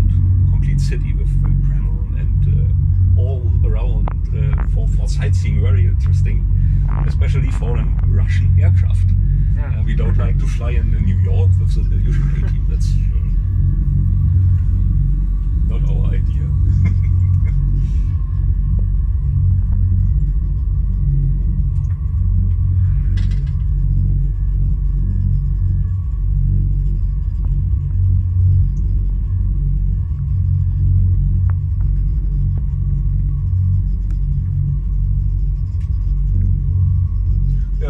around complete city with Kremlin and uh, all around uh, for, for sightseeing. Very interesting, especially for a Russian aircraft. Yeah. Uh, we don't like to fly in, in New York with the Ilyushin 18. That's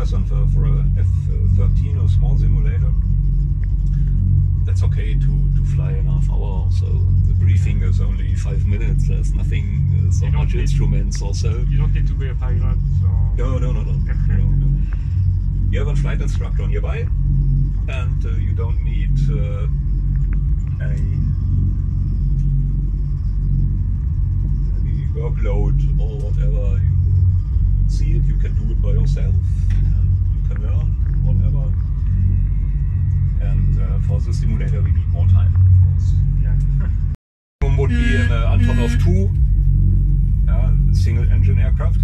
Yes, for, for a F-13 or small simulator, that's okay to, to fly an half hour or so. The briefing is only five minutes. There's nothing, uh, so much need- instruments or so. You don't need to be a pilot. Or... No, no, no, no, no, no. You have a flight instructor nearby, and uh, you don't need uh, any, any workload or whatever. You see can do it by yourself, and you can learn whatever. And uh, for the simulator, we need more time, of course. Yeah. Would be an Antonov 2 uh, single engine aircraft.